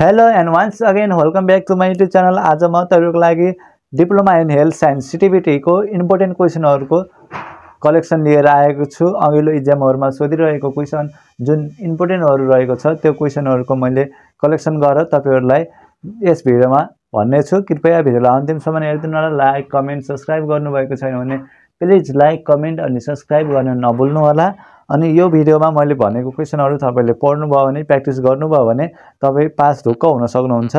Hello and once again welcome back to my YouTube channel आज म तपाईँहरूको लागि डिप्लोमा इन हेल्थ साइन्स सिटिभिटीको इम्पोर्टेन्ट क्वेसनहरूको कलेक्सन लिएर आएको छु। अघिल्लो इक्जामहरूमा सोधिरहेको क्वेसन जुन इम्पोर्टेन्टहरू रहेको छ त्यो क्वेसनहरूको मैले कलेक्सन गरेर तपाईँहरूलाई यस भिडियोमा भन्नेछु। कृपया भिडियोलाई अन्तिमसम्म हेरिदिनु होला लाइक कमेन्ट सब्सक्राइब गर्नुभएको छैन भने प्लिज लाइक कमेन्ट अनि सब्सक्राइब गर्न नभुल्नु होला अनि यो भिडियोमा मैले भनेको क्वेसनहरू तपाईँले पढ्नुभयो भने प्र्याक्टिस गर्नुभयो भने तपाईँ पास ढुक्क हुन सक्नुहुन्छ।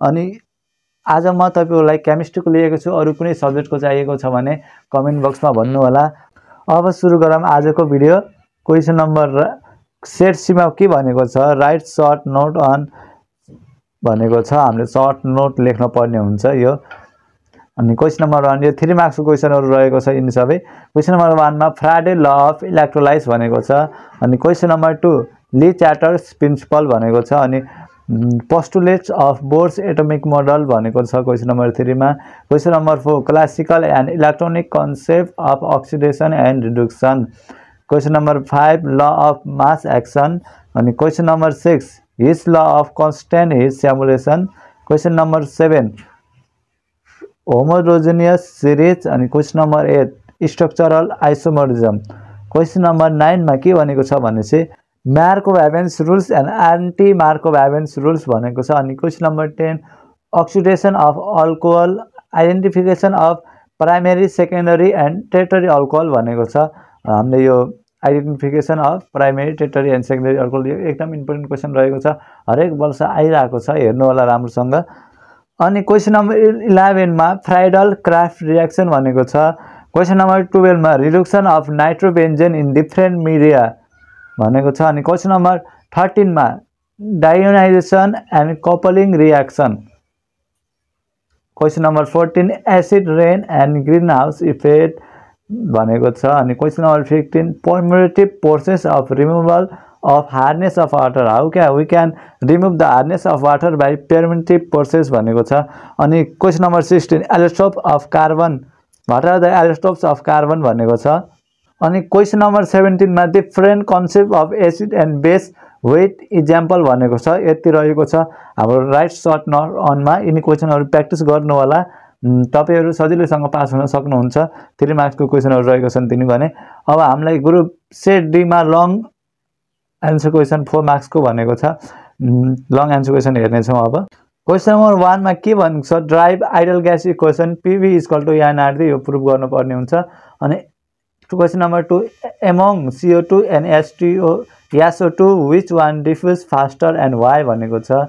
अनि आज म तपाईँहरूलाई केमिस्ट्रीको लिएको छु अरू कुनै सब्जेक्टको चाहिएको छ भने कमेन्ट बक्समा भन्नुहोला। अब सुरु गरौँ आजको भिडियो। क्वेसन नम्बर सेट सीमा के भनेको छ? राइट सर्ट नोट अन भनेको छ। हामीले सर्ट नोट लेख्न पर्ने हुन्छ यो। अनि क्वेसन नम्बर वान यो थ्री मार्क्सको क्वेसनहरू रहेको छ यिनी सबै। क्वेसन नम्बर वानमा फ्राइडे ल अफ इलेक्ट्रोलाइज भनेको छ। अनि question number two Le Chatelier's principle भनेको छ। अनि postulates of Bohr's atomic model भनेको छ question number थ्रीमा question number four classical and electronic concept of oxidation and reduction question number five law of mass action अनि question number six Hess's law of constant heat summation question number seven homologous series अनि question number eight structural isomerism question number नाइनमा के भनेको छ भने चाहिँ Markovnikov's rules and anti Markovnikov's rules भनेको छ. अनि question number ten oxidation of alcohol identification of primary secondary and tertiary alcohol भनेको छ. हामीले यो identification of primary tertiary and secondary alcohol यो एकदम इम्पोर्टेन्ट क्वेसन रहेको छ। हरेक वर्ष आइरहेको छ हेर्नु होला राम्रोसँग। अनि क्वेसन नम्बर इलेभेनमा फ्राइडल क्राफ्ट रियाक्सन भनेको छ। Question number टुवेल्भमा reduction of nitrobenzene in different media भनेको छ। अनि question number थर्टिनमा diazotisation and coupling reaction question number fourteen acid rain and greenhouse effect भनेको छ। अनि question number fifteen permutit process of removal of hardness of water how can we can remove the hardness of water by permutit process भनेको छ। अनि question number sixteen allotrope of carbon what are the allotropes of carbon भनेको छ। अनि question number सेभेन्टिनमा different concept of acid and base with example भनेको छ। यति रहेको छ। हाम्रो राइट सर्ट नट अनमा यिनी क्वेसनहरू प्र्याक्टिस गर्नु होला तपाईँहरू सजिलैसँग पास हुन सक्नुहुन्छ। थ्री मार्क्सको क्वेसनहरू रहेको छन् तिनी भने। अब हामीलाई ग्रुप सेट डीमा लङ एन्सर क्वेसन फोर मार्क्सको भनेको छ। लङ एन्सर क्वेसन हेर्नेछौँ अब। क्वेसन नम्बर वानमा के भन्छ derive ideal gas equation PV is equal to nRT यो प्रुभ गर्नुपर्ने हुन्छ। अनि question number two among CO two and एसटिओ SO two which one diffuse faster and why भनेको छ।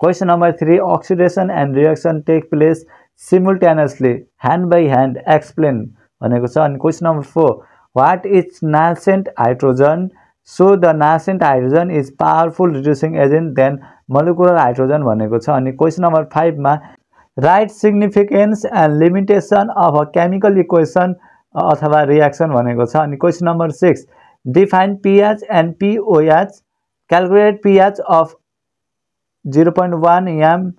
Question number three oxidation and reaction take place simultaneously hand by hand explain भनेको छ। अनि question number four what is nascent hydrogen so the nascent hydrogen is powerful reducing agent than molecular hydrogen भनेको छ। अनि question number फाइभमा write significance and limitation of a chemical equation अथवा reaction भनेको छ। अनि question number six define pH and pOH calculate pH of zero point one M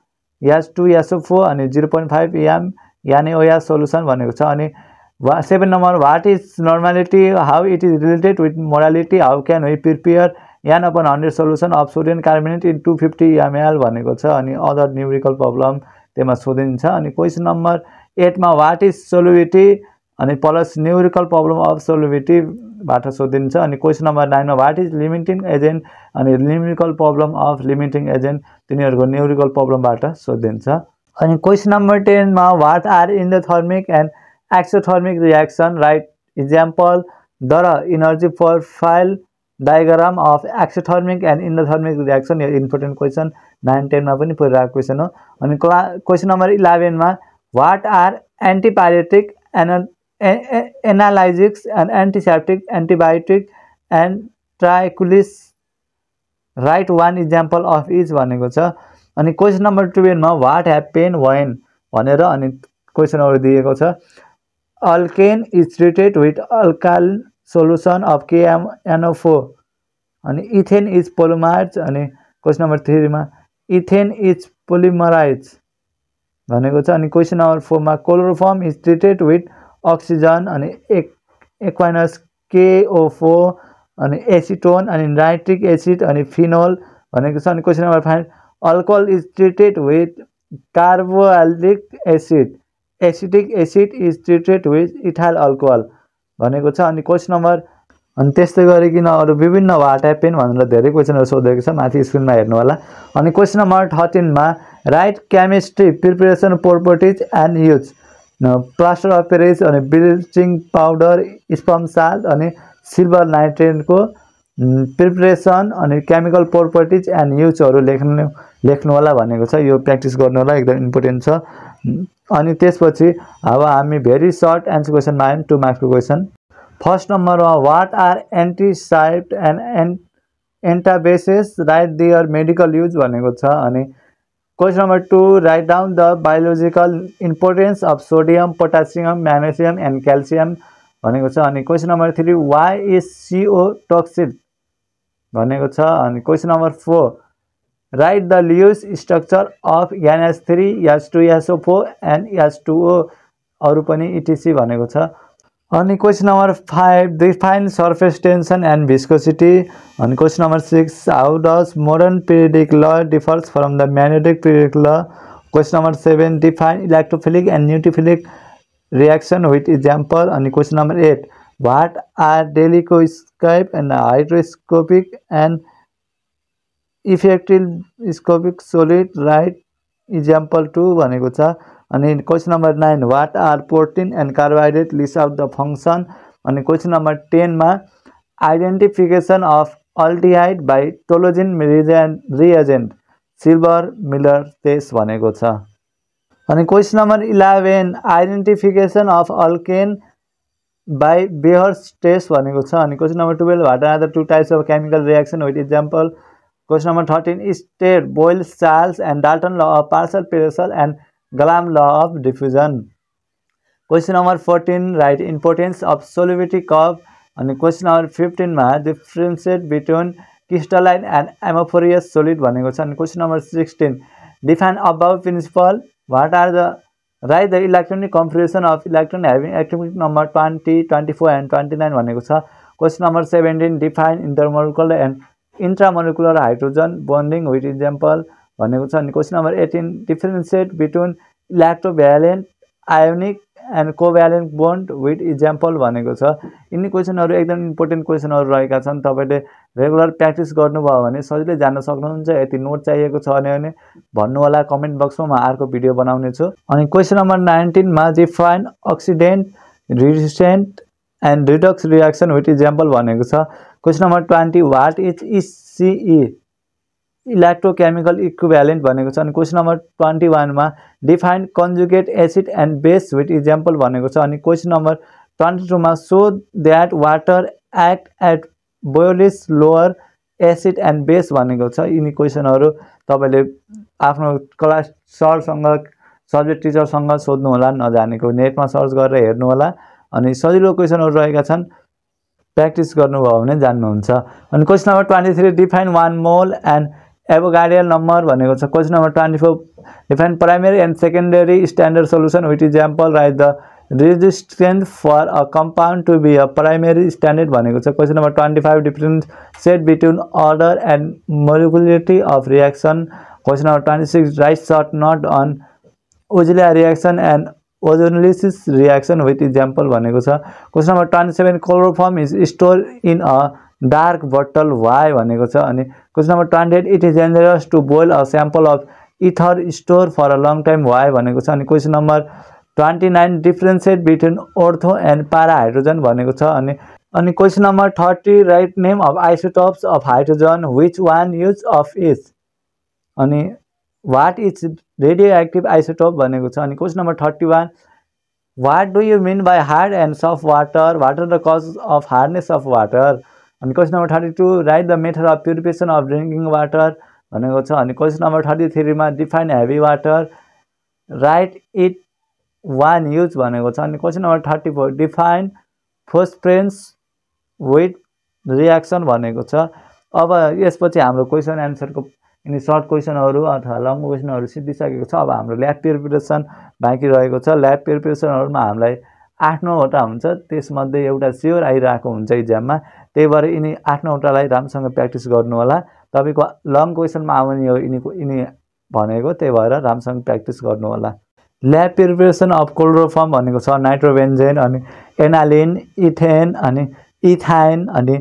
as two SO four अनि zero point five M याने solution भनेको छ। अनि seven number what is normality how it is related with molarity how can we prepare N upon hundred solution of sodium carbonate in two fifty ML भनेको छ अनि other numerical problem त्यसमा सोधिन्छ अनि क्वेसन नम्बर एटमा what is solubility अनि plus numerical problem of सोलुभिटीबाट सोधिन्छ अनि क्वेसन नम्बर नाइनमा वाट इज लिमिटिङ एजेन्ट अनि numerical problem of limiting agent तिनीहरूको न्युरिकल प्रब्लमबाट सोधिन्छ। अनि क्वेसन नम्बर टेनमा what are endothermic and exothermic reaction write example their energy profile diagram of exothermic and endothermic reaction यो important question nine टेनमा पनि परिरहेको क्वेसन हो अनि क्ला question number इलेभेनमा what are antipyretic and analgesics and antiseptic antibiotic and ट्राइकुलिस write one example of each भनेको छ. अनि क्वेसन नम्बर टुवेल्भमा वाट ह्याभ पेन वाइन भनेर अनि क्वेसनहरू दिएको छ। अल्केन इज ट्रिटेड विथ अल्काल सोल्युसन अफ केएमएनओ अनि इथेन इज पोलिमाइज अनि क्वेसन नम्बर थ्रीमा इथेन इज पोलिमराइज भनेको छ। अनि क्वेसन नम्बर फोरमा chloroform is treated with oxygen अनि एक एक्वाइनस केओ फोर अनि एसिटोन अनि नाइट्रिक एसिड अनि फिनोल भनेको छ। अनि question number five alcohol is treated with carboxylic acid acidic acid is treated with ethyl alcohol भनेको छ। अनि क्वेसन नम्बर अनि त्यस्तै गरिकन अरू विभिन्न वाट एपेन भनेर धेरै क्वेसनहरू सोधेको छ माथि स्क्रिनमा हेर्नु होला। अनि question number थर्टिनमा write chemistry preparation properties and use. Plaster of Paris अनि ब्लिचिङ पाउडर स्पम साल्ट अनि सिल्भर नाइट्रेटको प्रिपरेसन अनि केमिकल प्रोपर्टिज एन्ड युजहरू लेख्नु लेख्नु होला भनेको छ। यो प्र्याक्टिस गर्नु होला एकदम इम्पोर्टेन्ट छ। अनि त्यसपछि अब हामी भेरी सर्ट एन्सर क्वेसनमा आयौँ टु मार्क्सको क्वेसन। फर्स्ट नम्बरमा वाट आर एन्टिसाइड एन्ड एन्ट एन्टाबेसेस? राइट दियर मेडिकल युज भनेको छ। अनि question number two write down the biological importance of sodium potassium magnesium and calcium भनेको छ। अनि question number three why is CO toxic भनेको छ। अनि question number four write the Lewis structure of NS three S two SO four and S two अरू पनि etc भनेको छ। अनि question number five define surface tension and viscosity अनि question number six how does modern periodic law differs from the magnetic periodic law question number seven define electrophilic and neutrophilic reaction with example अनि question number eight what are deliquescent and hydroscopic and effective स्कोपिक solid write example two भनेको छ। अनि question number nine what are protein and carbohydrate list out the function अनि question number टेनमा identification of aldehyde by Tollens Rijen reagent silver mirror test भनेको छ। अनि question number eleven identification of alkene by Baeyer's test भनेको छ. अनि question number twelve are the two types of chemical reaction with example question number thirteen state Boyle Charles and Dalton law of partial pressure and Graham law of diffusion question number fourteen write importance of solubility curve अनि question number फिफ्टिनमा differentiate between crystalline and amorphous solid भनेको छ. अनि question number sixteen define Aufbau principle what are the write the electronic configuration of electron having atomic number twenty twenty four and twenty nine भनेको छ। Question number seventeen define intermolecular and intramolecular hydrogen bonding with example भनेको छ। अनि question number eighteen differentiate between electrovalent ionic and covalent bond with example भनेको छ। यिनी क्वेसनहरू एकदम इम्पोर्टेन्ट क्वेसनहरू रहेका छन्। तपाईँले रेगुलर प्र्याक्टिस गर्नुभयो भने सजिलै जान्न सक्नुहुन्छ। यति नोट चाहिएको छ भने भन्नु होला कमेन्ट बक्समा म अर्को भिडियो बनाउने छु अनि question number नाइन्टिनमा define oxidant reductant and redox reaction with example भनेको छ। Question number twenty what is ECE electrochemical equivalent भनेको छ अनि क्वेसन नम्बर ट्वेन्टी वानमा define conjugate acid and base with example भनेको छ अनि question number twenty टूमा show that water act at बोलिस लोवर एसिड एन्ड बेस भनेको छ। यिनी क्वेसनहरू तपाईँले आफ्नो क्लास सरसँग सब्जेक्ट टिचरसँग सोध्नु होला नजानेको नेटमा सर्च गरेर हेर्नु होला अनि सजिलो क्वेसनहरू रहेका छन्। प्र्याक्टिस गर्नुभयो भने जान्नुहुन्छ। अनि question number twenty three define one mole and Avogadro number भनेको छ question number twenty four define primary and secondary standard solution with example write the resistance for a compound to be a primary standard भनेको छ। Question number twenty five differentiate between order and molecularity of reaction question number twenty six write short note on ओजिलिया reaction and ozonolysis reaction with example भनेको छ। Question number twenty seven chloroform is store in a dark bottle why भनेको छ अनि question number twenty eight it is dangerous to boil a sample of ether store for a long time why भनेको छ। अनि question number twenty nine differentiate between ortho and para hydrogen भनेको छ। अनि अनि question number thirty write name of isotopes of hydrogen which one use of is अनि what is radio active isotope भनेको छ। अनि question number thirty one what do you mean by hard and soft water what are the cause of hardness of water अनि question number thirty two write the method of purification of drinking water भनेको छ। अनि question number thirty थ्रीमा define heavy water write it one use भनेको छ। अनि question number thirty four define फोस्प्रेन्स with reaction भनेको छ। अब यसपछि हाम्रो क्वेसन एन्सरको यिनी सर्ट क्वेसनहरू अथवा लङ क्वेसनहरू सिद्धिसकेको छ। अब हाम्रो ल्याब प्रिपेरेसन बाँकी रहेको छ। ल्याब प्रिपेरेसनहरूमा हामीलाई आठ नौवटा हुन्छ। त्यसमध्ये एउटा स्योर आइरहेको हुन्छ इक्जाममा। त्यही भएर यिनी आठ नौवटालाई राम्रोसँग प्र्याक्टिस गर्नु होला तपाईँको लङ क्वेसनमा आउने हो यिनीको यिनी भनेको त्यही भएर राम्रोसँग प्र्याक्टिस गर्नु होला ल्याब प्रिपरेसन अफ कोल्ड्रोफर्म भनेको छ नाइट्रोभेन्जेन अनि एनालिन इथेन अनि इथाइन अनि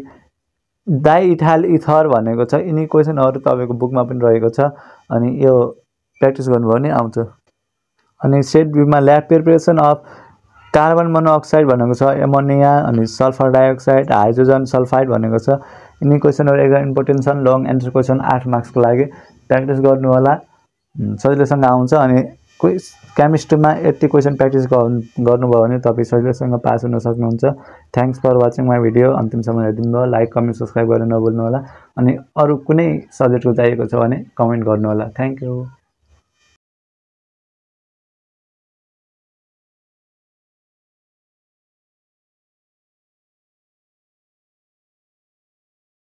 डाइइथाल इथर भनेको छ। यिनी क्वेसनहरू तपाईँको बुकमा पनि रहेको छ अनि यो प्र्याक्टिस गर्नुभयो भने आउँछ। अनि सेट बिमा lab preparation of carbon monoxide भनेको छ एमोनिया अनि सल्फर डाइअक्साइड हाइड्रोजन सल्फाइड भनेको छ। यिनी क्वेसनहरू एकदम इम्पोर्टेन्ट छन् लङ एन्सर क्वेसन आठ मार्क्सको लागि। प्र्याक्टिस गर्नु होला सजिलोसँग आउँछ अनि क्वेस केमिस्ट्रीमा यति क्वेसन प्र्याक्टिस गर्नुभयो भने तपाईँ सजिलोसँग पास हुन सक्नुहुन्छ। Thanks for watching my video अन्तिमसम्म हेरिदिनु भयो लाइक कमेन्ट सब्सक्राइब गर्न नभुल्नु होला अनि अरू कुनै सब्जेक्टको चाहिएको छ भने कमेन्ट गर्नु होला थ्याङ्क यू